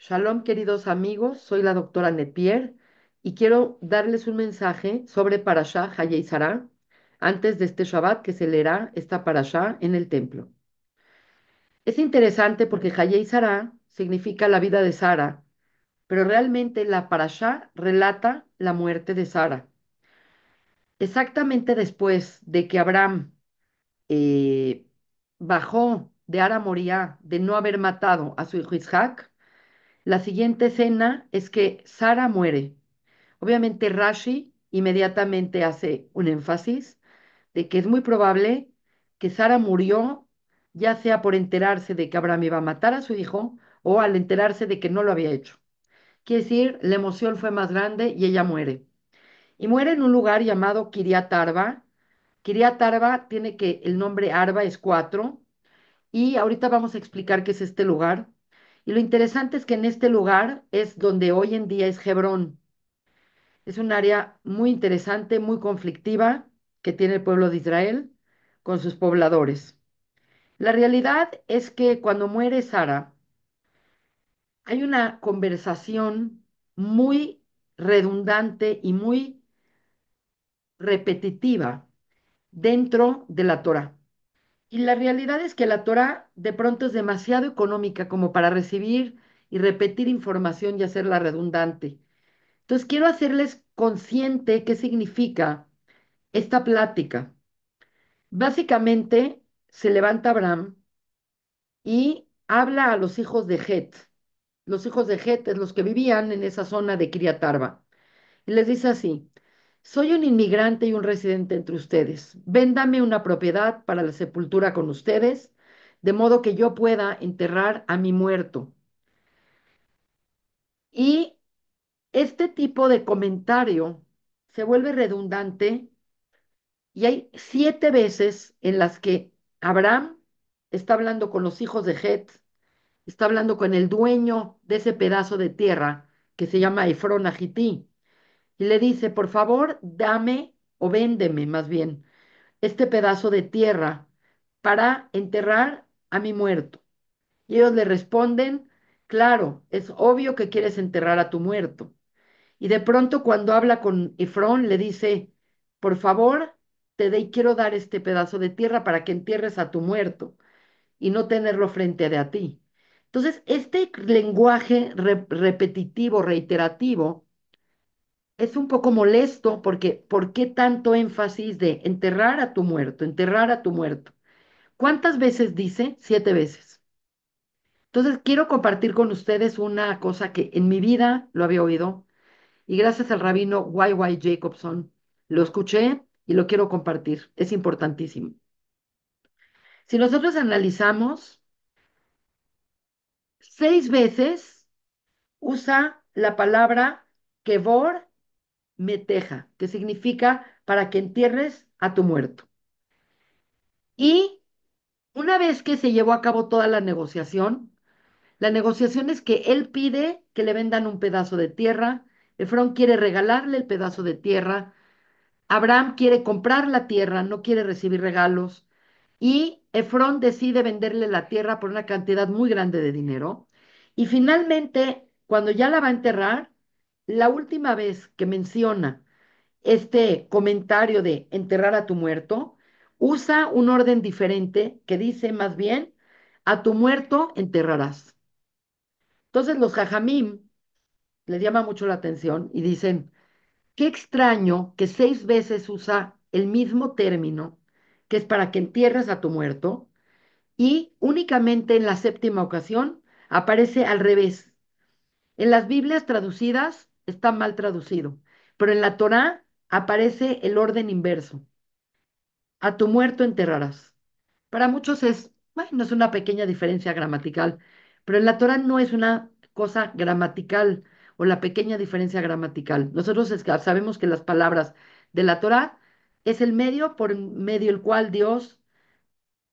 Shalom, queridos amigos, soy la doctora Nepier y quiero darles un mensaje sobre Parashá Hayei Sarah antes de este Shabbat que se leerá esta Parashá en el templo. Es interesante porque Hayei Sarah significa la vida de Sara, pero realmente la Parashá relata la muerte de Sara. Exactamente después de que Abraham eh, bajó de Ara Moriah de no haber matado a su hijo Isaac, la siguiente escena es que Sara muere. Obviamente Rashi inmediatamente hace un énfasis de que es muy probable que Sara murió ya sea por enterarse de que Abraham iba a matar a su hijo o al enterarse de que no lo había hecho. Quiere decir, la emoción fue más grande y ella muere. Y muere en un lugar llamado Kiriat Arba. Kiriat Arba tiene que el nombre Arba es cuatro y ahorita vamos a explicar qué es este lugar. Y lo interesante es que en este lugar es donde hoy en día es Hebrón. Es un área muy interesante, muy conflictiva que tiene el pueblo de Israel con sus pobladores. La realidad es que cuando muere Sara, hay una conversación muy redundante y muy repetitiva dentro de la Torah. Y la realidad es que la Torah de pronto es demasiado económica como para recibir y repetir información y hacerla redundante. Entonces quiero hacerles consciente qué significa esta plática. Básicamente se levanta Abraham y habla a los hijos de Het. Los hijos de Het es los que vivían en esa zona de Kiriatarba. Y les dice así, soy un inmigrante y un residente entre ustedes. Véndame una propiedad para la sepultura con ustedes, de modo que yo pueda enterrar a mi muerto. Y este tipo de comentario se vuelve redundante y hay siete veces en las que Abraham está hablando con los hijos de Het, está hablando con el dueño de ese pedazo de tierra que se llama Efrón y le dice, por favor, dame o véndeme más bien este pedazo de tierra para enterrar a mi muerto. Y ellos le responden, claro, es obvio que quieres enterrar a tu muerto. Y de pronto cuando habla con Efrón le dice, por favor, te de, quiero dar este pedazo de tierra para que entierres a tu muerto y no tenerlo frente a ti. Entonces, este lenguaje re repetitivo, reiterativo, es un poco molesto porque ¿por qué tanto énfasis de enterrar a tu muerto, enterrar a tu muerto? ¿Cuántas veces dice? Siete veces. Entonces, quiero compartir con ustedes una cosa que en mi vida lo había oído y gracias al rabino Y. Y. Jacobson lo escuché y lo quiero compartir. Es importantísimo. Si nosotros analizamos, seis veces usa la palabra kevor meteja, que significa para que entierres a tu muerto. Y una vez que se llevó a cabo toda la negociación, la negociación es que él pide que le vendan un pedazo de tierra, Efrón quiere regalarle el pedazo de tierra, Abraham quiere comprar la tierra, no quiere recibir regalos, y Efrón decide venderle la tierra por una cantidad muy grande de dinero. Y finalmente, cuando ya la va a enterrar, la última vez que menciona este comentario de enterrar a tu muerto, usa un orden diferente que dice más bien, a tu muerto enterrarás. Entonces los jajamim les llama mucho la atención y dicen, qué extraño que seis veces usa el mismo término, que es para que entierres a tu muerto, y únicamente en la séptima ocasión aparece al revés. En las Biblias traducidas está mal traducido, pero en la Torá aparece el orden inverso. A tu muerto enterrarás. Para muchos es, bueno, es una pequeña diferencia gramatical, pero en la Torá no es una cosa gramatical o la pequeña diferencia gramatical. Nosotros sabemos que las palabras de la Torá es el medio por medio el cual Dios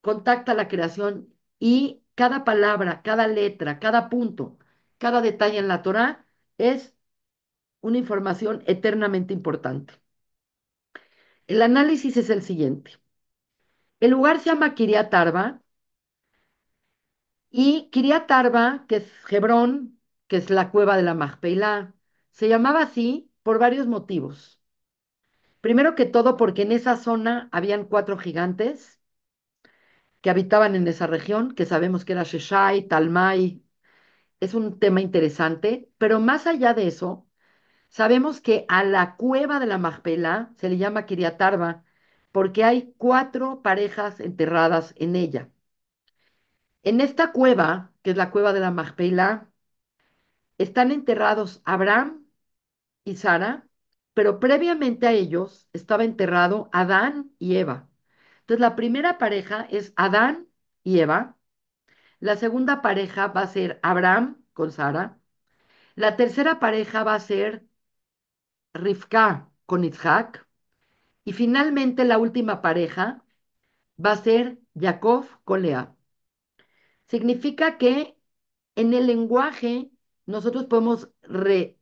contacta la creación y cada palabra, cada letra, cada punto, cada detalle en la Torá es una información eternamente importante. El análisis es el siguiente. El lugar se llama Kiriat Arba y Kiriat Arba, que es Hebrón, que es la cueva de la Majpeilá. Se llamaba así por varios motivos. Primero que todo, porque en esa zona habían cuatro gigantes que habitaban en esa región, que sabemos que era Sheshai, Talmai. Es un tema interesante, pero más allá de eso, sabemos que a la cueva de la Majpeilá se le llama Kiriatarba porque hay cuatro parejas enterradas en ella. En esta cueva, que es la cueva de la Majpeilá, están enterrados Abraham y Sara, pero previamente a ellos estaba enterrado Adán y Eva. Entonces la primera pareja es Adán y Eva, la segunda pareja va a ser Abraham con Sara, la tercera pareja va a ser Rivka con Isaac, y finalmente la última pareja va a ser Jacob con Lea. Significa que en el lenguaje nosotros podemos re-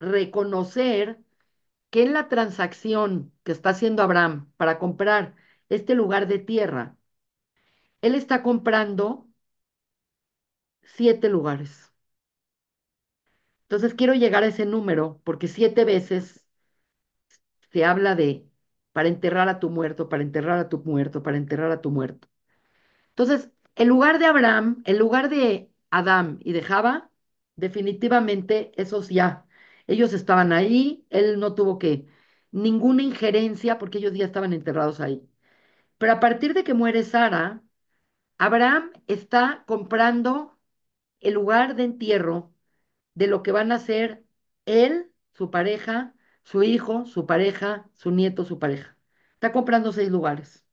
reconocer que en la transacción que está haciendo Abraham para comprar este lugar de tierra, él está comprando siete lugares. Entonces quiero llegar a ese número porque siete veces se habla de para enterrar a tu muerto, para enterrar a tu muerto, para enterrar a tu muerto. Entonces, el lugar de Abraham, el lugar de Adán y de Java, definitivamente esos ya, ellos estaban ahí, él no tuvo que ninguna injerencia porque ellos ya estaban enterrados ahí. Pero a partir de que muere Sara, Abraham está comprando el lugar de entierro de lo que van a ser él, su pareja, su hijo, su pareja, su nieto, su pareja. Está comprando seis lugares.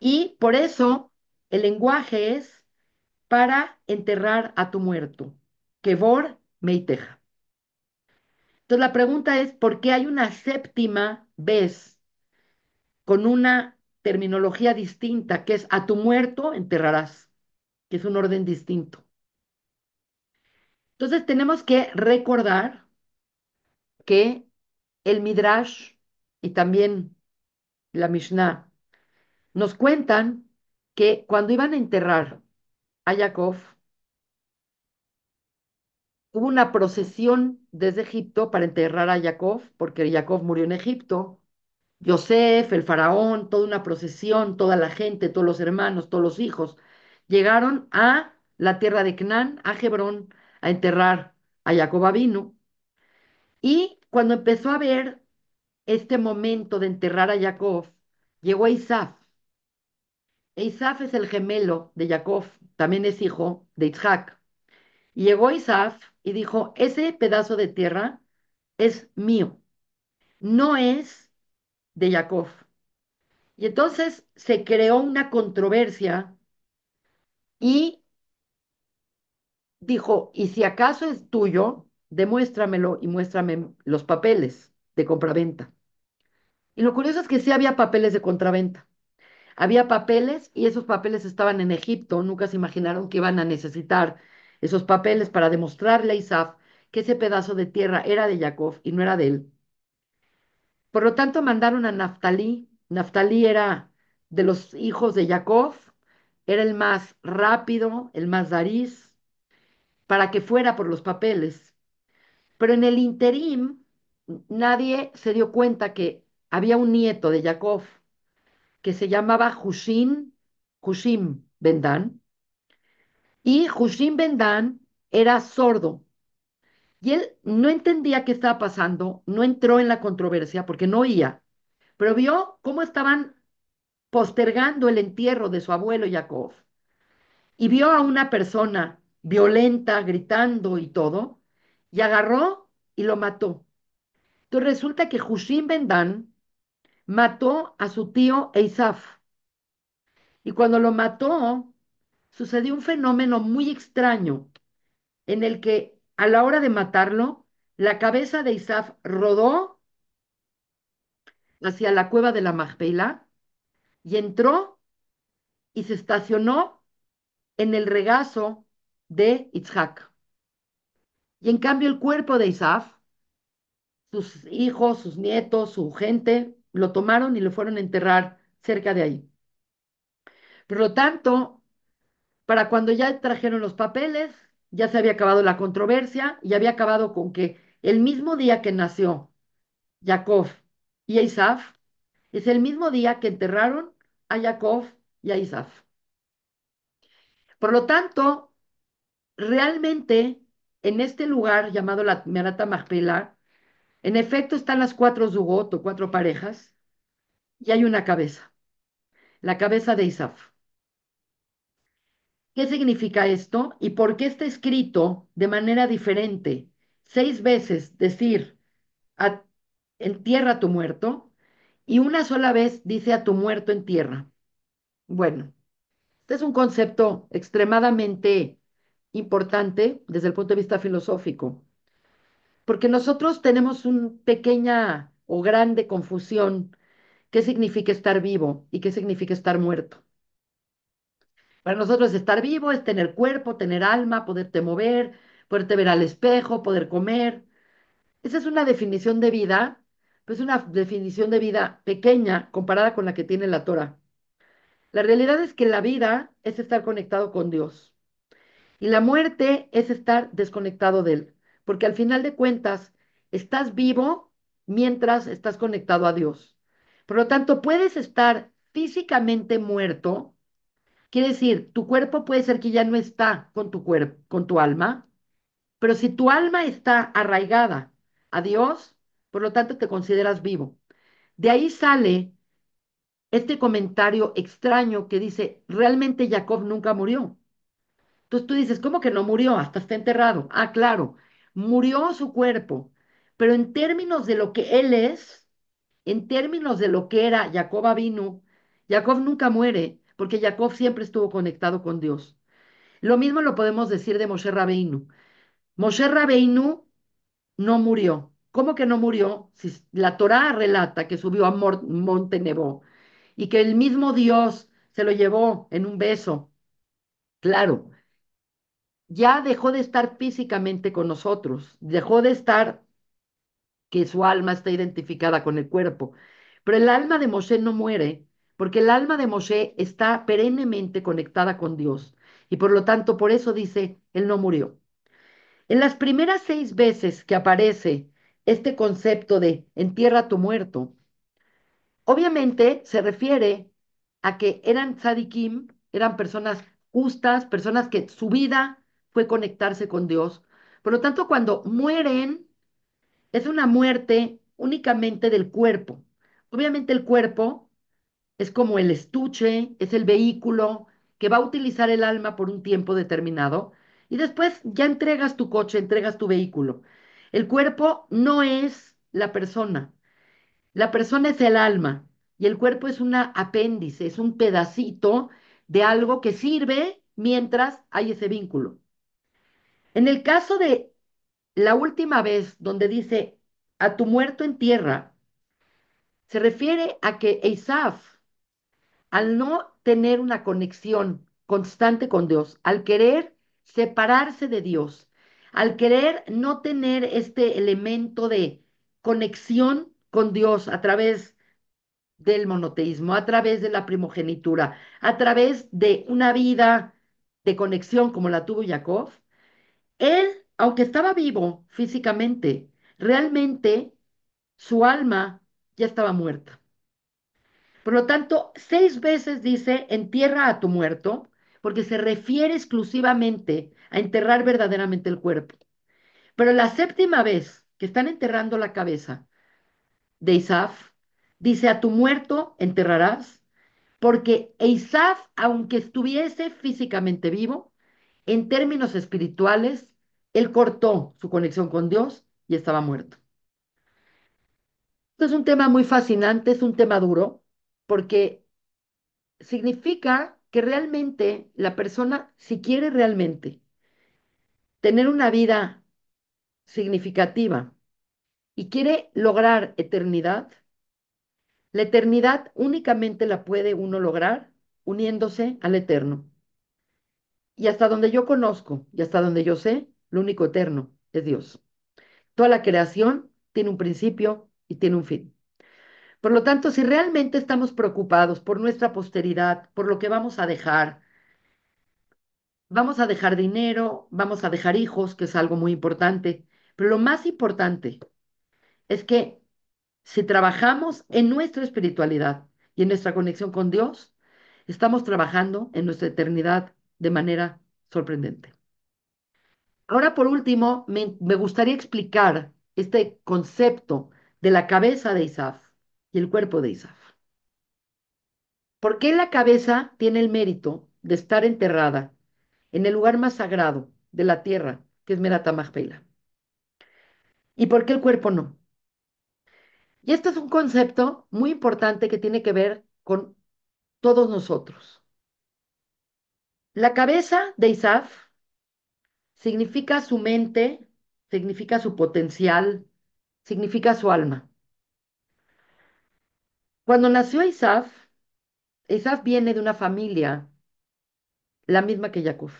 Y por eso el lenguaje es para enterrar a tu muerto. Kevor Meiteja. Entonces la pregunta es, ¿por qué hay una séptima vez con una terminología distinta, que es a tu muerto enterrarás, que es un orden distinto? Entonces tenemos que recordar que el Midrash y también la Mishnah nos cuentan que cuando iban a enterrar a Jacob, hubo una procesión desde Egipto para enterrar a Jacob, porque Jacob murió en Egipto. Yosef, el faraón, toda una procesión, toda la gente, todos los hermanos, todos los hijos, llegaron a la tierra de Canaán, a Hebrón, a enterrar a Jacob Avinu. Y cuando empezó a ver este momento de enterrar a Jacob, llegó Isaf. Isaf es el gemelo de Jacob, también es hijo de Isaac. Y llegó Isaf y dijo, ese pedazo de tierra es mío, no es de Jacob. Y entonces se creó una controversia y dijo, y si acaso es tuyo, demuéstramelo y muéstrame los papeles de compraventa. Y lo curioso es que sí había papeles de contraventa. Había papeles y esos papeles estaban en Egipto. Nunca se imaginaron que iban a necesitar esos papeles para demostrarle a Isaf que ese pedazo de tierra era de Jacob y no era de él. Por lo tanto, mandaron a Naftalí. Naftalí era de los hijos de Jacob, era el más rápido, el más dariz, para que fuera por los papeles. Pero en el interim, nadie se dio cuenta que había un nieto de Jacob que se llamaba Hushim, Hushim Ben Dan, y Hushim Ben Dan era sordo. Y él no entendía qué estaba pasando, no entró en la controversia porque no oía, pero vio cómo estaban postergando el entierro de su abuelo Jacob. Y vio a una persona violenta, gritando y todo, y agarró y lo mató. Entonces resulta que Hushim Ben Dan mató a su tío Eisaf. Y cuando lo mató, sucedió un fenómeno muy extraño en el que a la hora de matarlo, la cabeza de Isaf rodó hacia la cueva de la Majpeila y entró y se estacionó en el regazo de Itzhak. Y en cambio el cuerpo de Isaf, sus hijos, sus nietos, su gente, lo tomaron y lo fueron a enterrar cerca de ahí. Por lo tanto, para cuando ya trajeron los papeles, ya se había acabado la controversia y había acabado con que el mismo día que nació Jacob y Isaf, es el mismo día que enterraron a Jacob y a Isaf. Por lo tanto, realmente en este lugar llamado la Merata Magpela, en efecto están las cuatro zugot o cuatro parejas y hay una cabeza, la cabeza de Isaf. ¿Qué significa esto y por qué está escrito de manera diferente? Seis veces decir, entierra a tu muerto y una sola vez dice a tu muerto en tierra. Bueno, este es un concepto extremadamente importante desde el punto de vista filosófico, porque nosotros tenemos una pequeña o grande confusión qué significa estar vivo y qué significa estar muerto. Para nosotros estar vivo es tener cuerpo, tener alma, poderte mover, poderte ver al espejo, poder comer. Esa es una definición de vida, pues una definición de vida pequeña comparada con la que tiene la Torah. La realidad es que la vida es estar conectado con Dios y la muerte es estar desconectado de Él, porque al final de cuentas estás vivo mientras estás conectado a Dios. Por lo tanto, puedes estar físicamente muerto, quiere decir, tu cuerpo puede ser que ya no está con tu cuerpo, con tu alma, pero si tu alma está arraigada a Dios, por lo tanto te consideras vivo. De ahí sale este comentario extraño que dice, realmente Jacob nunca murió. Entonces tú dices, ¿cómo que no murió? Hasta está enterrado. Ah, claro, murió su cuerpo, pero en términos de lo que él es, en términos de lo que era Jacob vino, Jacob nunca muere, porque Jacob siempre estuvo conectado con Dios. Lo mismo lo podemos decir de Moshe Rabeinu. Moshe Rabeinu no murió. ¿Cómo que no murió? Si la Torá relata que subió a Monte Nebo y que el mismo Dios se lo llevó en un beso. Claro, ya dejó de estar físicamente con nosotros, dejó de estar que su alma está identificada con el cuerpo. Pero el alma de Moshe no muere, porque el alma de Moshe está perennemente conectada con Dios. Y por lo tanto, por eso dice, él no murió. En las primeras seis veces que aparece este concepto de entierra tu muerto, obviamente se refiere a que eran tzadikim, eran personas justas, personas que su vida fue conectarse con Dios. Por lo tanto, cuando mueren, es una muerte únicamente del cuerpo. Obviamente el cuerpo es como el estuche, es el vehículo que va a utilizar el alma por un tiempo determinado y después ya entregas tu coche, entregas tu vehículo. El cuerpo no es la persona, la persona es el alma y el cuerpo es un apéndice, es un pedacito de algo que sirve mientras hay ese vínculo. En el caso de la última vez donde dice a tu muerto en tierra, se refiere a que Isaf, al no tener una conexión constante con Dios, al querer separarse de Dios, al querer no tener este elemento de conexión con Dios a través del monoteísmo, a través de la primogenitura, a través de una vida de conexión como la tuvo Jacob, él, aunque estaba vivo físicamente, realmente su alma ya estaba muerta. Por lo tanto, seis veces dice, entierra a tu muerto, porque se refiere exclusivamente a enterrar verdaderamente el cuerpo. Pero la séptima vez que están enterrando la cabeza de Isaf, dice, a tu muerto enterrarás, porque Isaf, aunque estuviese físicamente vivo, en términos espirituales, él cortó su conexión con Dios y estaba muerto. Esto es un tema muy fascinante, es un tema duro, porque significa que realmente la persona, si quiere realmente tener una vida significativa y quiere lograr eternidad, la eternidad únicamente la puede uno lograr uniéndose al eterno. Y hasta donde yo conozco y hasta donde yo sé, lo único eterno es Dios. Toda la creación tiene un principio y tiene un fin. Por lo tanto, si realmente estamos preocupados por nuestra posteridad, por lo que vamos a dejar, Vamos a dejar dinero, vamos a dejar hijos, que es algo muy importante, pero lo más importante es que si trabajamos en nuestra espiritualidad y en nuestra conexión con Dios, estamos trabajando en nuestra eternidad de manera sorprendente. Ahora, por último, me, gustaría explicar este concepto de la cabeza de Isaf y el cuerpo de Isaf. ¿Por qué la cabeza tiene el mérito de estar enterrada en el lugar más sagrado de la tierra, que es Merata Majpeila? ¿Y por qué el cuerpo no? Y este es un concepto muy importante que tiene que ver con todos nosotros. La cabeza de Isaf significa su mente, significa su potencial, significa su alma. Cuando nació Isaf, Isaf viene de una familia, la misma que Jacob.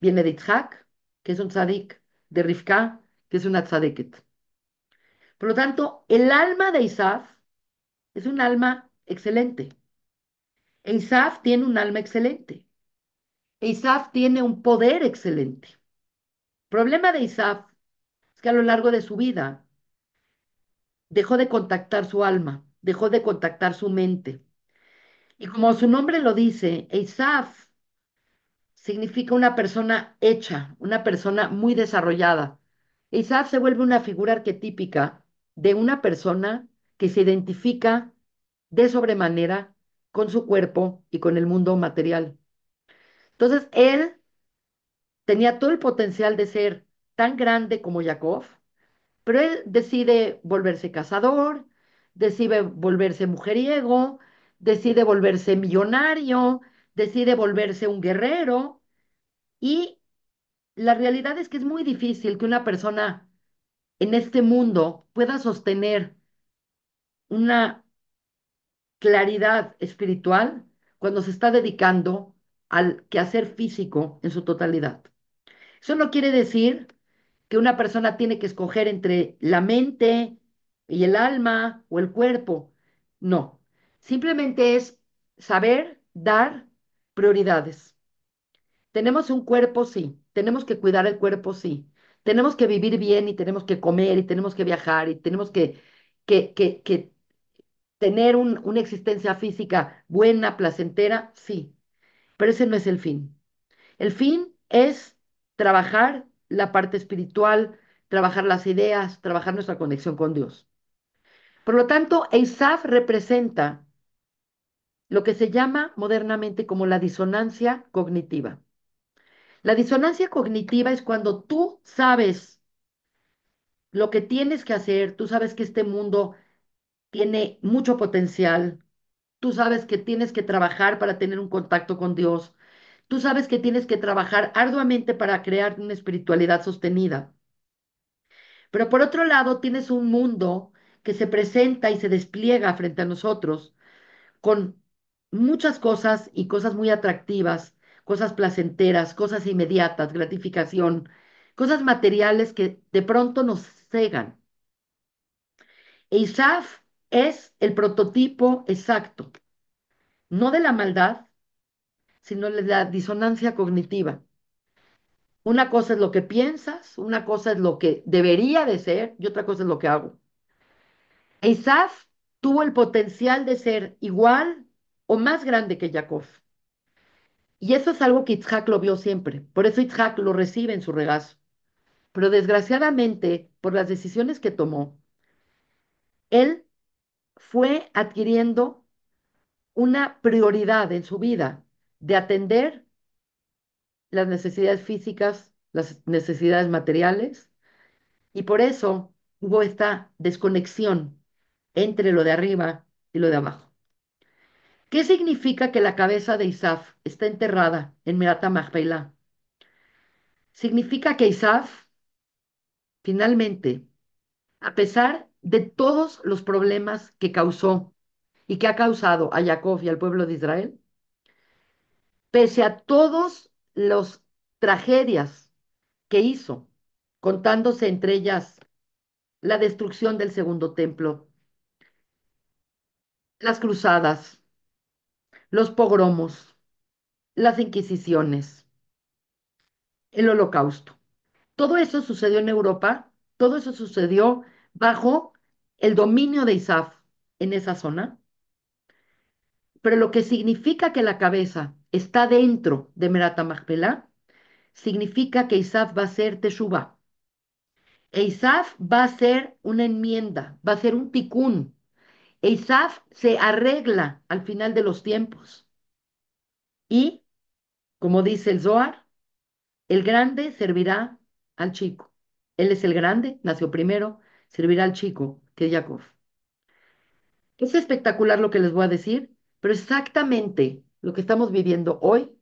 Viene de Itzhak, que es un tzadik, de Rivka, que es una tzadeket. Por lo tanto, el alma de Isaf es un alma excelente. E Isaf tiene un alma excelente. E Isaf tiene un poder excelente. Problema de Isaf es que a lo largo de su vida dejó de contactar su alma, dejó de contactar su mente. Y como su nombre lo dice, Isaf significa una persona hecha, una persona muy desarrollada. Isaf se vuelve una figura arquetípica de una persona que se identifica de sobremanera con su cuerpo y con el mundo material. Entonces, él tenía todo el potencial de ser tan grande como Jacob, pero él decide volverse cazador, decide volverse mujeriego, decide volverse millonario, decide volverse un guerrero y la realidad es que es muy difícil que una persona en este mundo pueda sostener una claridad espiritual cuando se está dedicando al quehacer físico en su totalidad. Eso no quiere decir que una persona tiene que escoger entre la mente y el alma o el cuerpo. No, simplemente es saber dar prioridades. Tenemos un cuerpo, sí, tenemos que cuidar el cuerpo, sí, tenemos que vivir bien y tenemos que comer y tenemos que viajar y tenemos que, que, que, tener un- una existencia física buena, placentera, sí, pero ese no es el fin. El fin es trabajar la parte espiritual, trabajar las ideas, trabajar nuestra conexión con Dios. Por lo tanto, Eisaf representa lo que se llama modernamente como la disonancia cognitiva. La disonancia cognitiva es cuando tú sabes lo que tienes que hacer, tú sabes que este mundo tiene mucho potencial, tú sabes que tienes que trabajar para tener un contacto con Dios, tú sabes que tienes que trabajar arduamente para crear una espiritualidad sostenida. Pero por otro lado, tienes un mundo que se presenta y se despliega frente a nosotros con muchas cosas y cosas muy atractivas, cosas placenteras, cosas inmediatas, gratificación, cosas materiales que de pronto nos cegan. E Isaf es el prototipo exacto, no de la maldad, sino la disonancia cognitiva. Una cosa es lo que piensas, una cosa es lo que debería de ser y otra cosa es lo que hago. Isaf tuvo el potencial de ser igual o más grande que Jacob. Y eso es algo que Itzhak lo vio siempre. Por eso Itzhak lo recibe en su regazo. Pero desgraciadamente, por las decisiones que tomó, él fue adquiriendo una prioridad en su vida de atender las necesidades físicas, las necesidades materiales, y por eso hubo esta desconexión entre lo de arriba y lo de abajo. ¿Qué significa que la cabeza de Isaf está enterrada en Merata Majpelah? Significa que Isaf, finalmente, a pesar de todos los problemas que causó y que ha causado a Jacob y al pueblo de Israel, pese a todos los tragedias que hizo, contándose entre ellas la destrucción del segundo templo, las cruzadas, los pogromos, las inquisiciones, el holocausto. Todo eso sucedió en Europa, todo eso sucedió bajo el dominio de Isaf en esa zona, pero lo que significa que la cabeza está dentro de Merata Majpelá, significa que Isaf va a ser Teshuvah. Isaf va a ser una enmienda, va a ser un ticún. Isaf se arregla al final de los tiempos. Y, como dice el Zohar, el grande servirá al chico. Él es el grande, nació primero, servirá al chico, que es Jacob. Es espectacular lo que les voy a decir, pero exactamente lo que estamos viviendo hoy,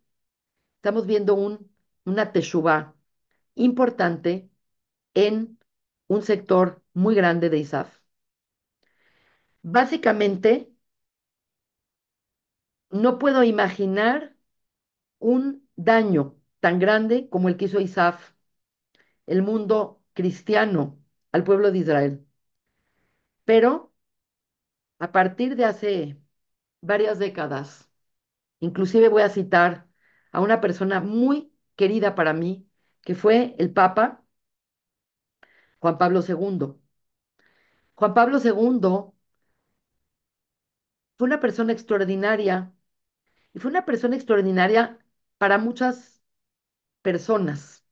estamos viendo un, una teshuvah importante en un sector muy grande de ISAF. Básicamente, no puedo imaginar un daño tan grande como el que hizo ISAF, el mundo cristiano, al pueblo de Israel. Pero a partir de hace varias décadas, inclusive voy a citar a una persona muy querida para mí, que fue el Papa Juan Pablo II. Juan Pablo II fue una persona extraordinaria y fue una persona extraordinaria para muchas personas,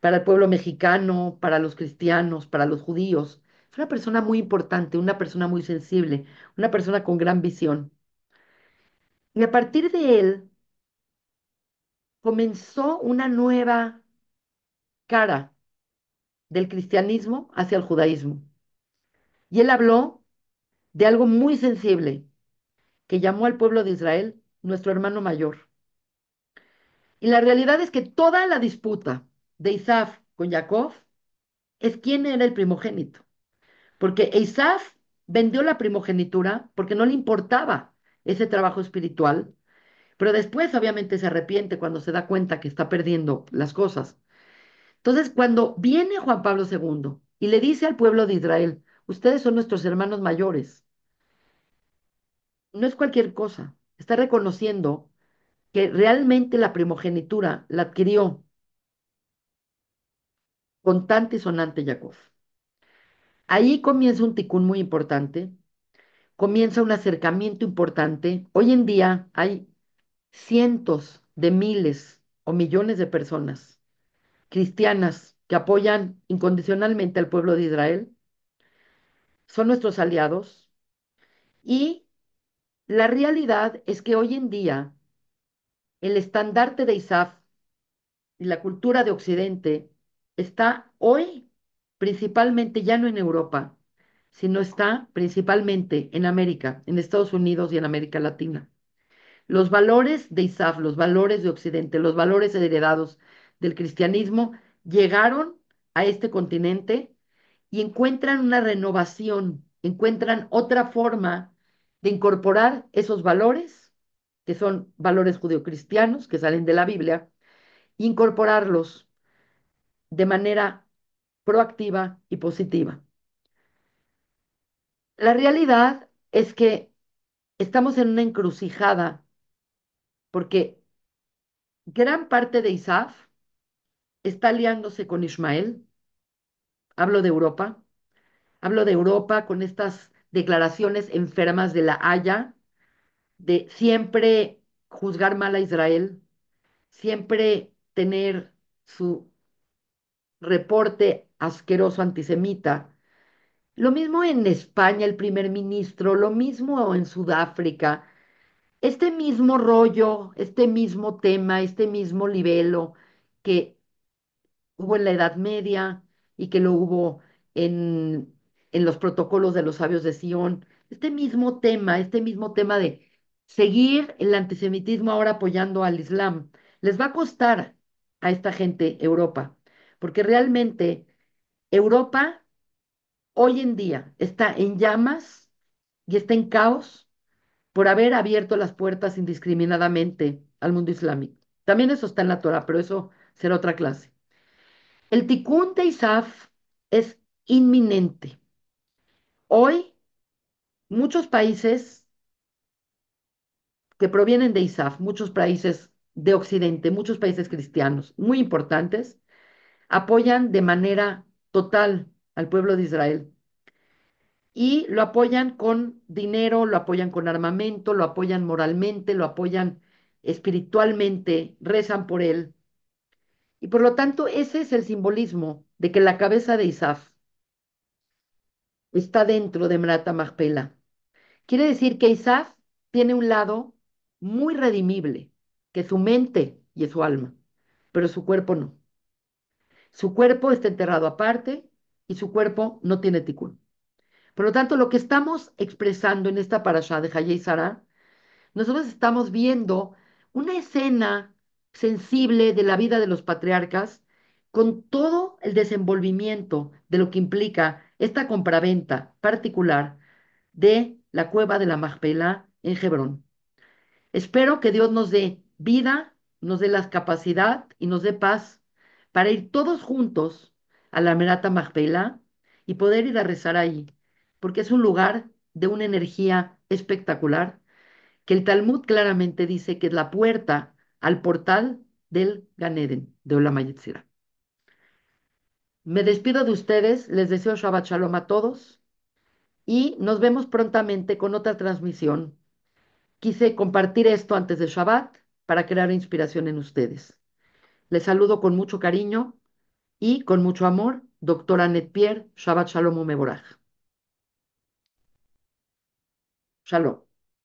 para el pueblo mexicano, para los cristianos, para los judíos. Fue una persona muy importante, una persona muy sensible, una persona con gran visión. Y a partir de él comenzó una nueva cara del cristianismo hacia el judaísmo. Y él habló de algo muy sensible que llamó al pueblo de Israel nuestro hermano mayor. Y la realidad es que toda la disputa de Isaf con Jacob es quién era el primogénito. Porque Isaf vendió la primogenitura porque no le importaba ese trabajo espiritual, pero después obviamente se arrepiente cuando se da cuenta que está perdiendo las cosas. Entonces, cuando viene Juan Pablo II y le dice al pueblo de Israel, ustedes son nuestros hermanos mayores, no es cualquier cosa, está reconociendo que realmente la primogenitura la adquirió contante y sonante Jacob. Ahí comienza un ticún muy importante, comienza un acercamiento importante. Hoy en día hay cientos de miles o millones de personas cristianas que apoyan incondicionalmente al pueblo de Israel, son nuestros aliados y la realidad es que hoy en día el estandarte de Isaf y la cultura de Occidente está hoy principalmente ya no en Europa, sino está principalmente en América, en Estados Unidos y en América Latina. Los valores de ISAF, los valores de Occidente, los valores heredados del cristianismo llegaron a este continente y encuentran una renovación, encuentran otra forma de incorporar esos valores, que son valores judeocristianos, que salen de la Biblia, incorporarlos de manera proactiva y positiva. La realidad es que estamos en una encrucijada porque gran parte de Isaf está aliándose con Ismael. Hablo de Europa. Hablo de Europa con estas declaraciones enfermas de la Haya, de siempre juzgar mal a Israel, siempre tener su reporte asqueroso antisemita. Lo mismo en España, el primer ministro, lo mismo en Sudáfrica. Este mismo rollo, este mismo tema, este mismo libelo que hubo en la Edad Media y que lo hubo en, en los protocolos de los sabios de Sion, este mismo tema, este mismo tema de seguir el antisemitismo ahora apoyando al Islam, les va a costar a esta gente Europa, porque realmente Europa hoy en día está en llamas y está en caos por haber abierto las puertas indiscriminadamente al mundo islámico. También eso está en la Torah, pero eso será otra clase. El tikkun de Isaf es inminente. Hoy, muchos países que provienen de ISAF, muchos países de Occidente, muchos países cristianos muy importantes, apoyan de manera total al pueblo de Israel y lo apoyan con dinero, lo apoyan con armamento, lo apoyan moralmente, lo apoyan espiritualmente, rezan por él. Y por lo tanto, ese es el simbolismo de que la cabeza de Isaf está dentro de Mrata Machpelah. Quiere decir que Isaf tiene un lado muy redimible, que su mente y es su alma, pero su cuerpo no. Su cuerpo está enterrado aparte y su cuerpo no tiene ticún. Por lo tanto, lo que estamos expresando en esta parasha de Hayei Sara, nosotros estamos viendo una escena sensible de la vida de los patriarcas con todo el desenvolvimiento de lo que implica esta compraventa particular de la cueva de la Magpela en Hebrón. Espero que Dios nos dé vida, nos dé la capacidad y nos dé paz para ir todos juntos a la Merata Magpela y poder ir a rezar ahí, porque es un lugar de una energía espectacular que el Talmud claramente dice que es la puerta al portal del Ganeden, de Olam Yetzirah. Me despido de ustedes, les deseo Shabbat Shalom a todos y nos vemos prontamente con otra transmisión. Quise compartir esto antes de Shabbat para crear inspiración en ustedes. Les saludo con mucho cariño y con mucho amor, doctora Annette Pierre, Shabbat Shalom Mevorach. Shalom.